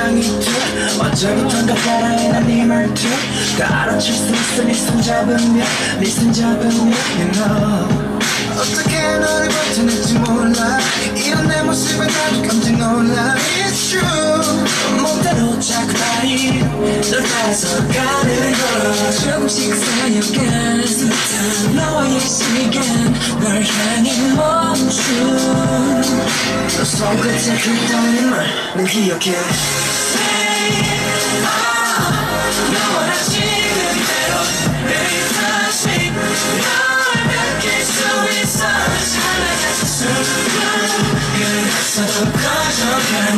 언제부턴가 따라해 난네 말투 다 알아챌 수 있어 네손 잡으면. 네손 잡으면 you know. 어떻게 너를 버텨낼지 몰라. 이런 내 모습에 나도 깜짝 놀라. It's true. 멋대로 자꾸 발이 널 따라서 가는 걸 조금씩 쌓여간 너와의 시간. 널 향해 멈춘 너 손끝에 긁던 말는 기억해 너와 나 지금대로 매일 다시 널 느낄 수 있어 살아가는 순간 그래서 커져가는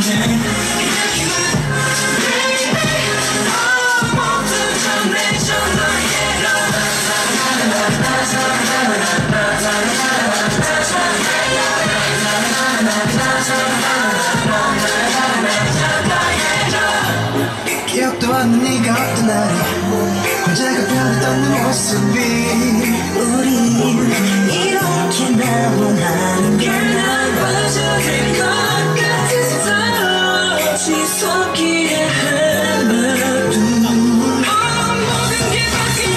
나 네가 어떤 날에 혼자가 변했던 네 모습이 우리 이렇게 날 원하는 걸난 빠져들 것 같았어 지속기에 하나도 모든 게 바뀌는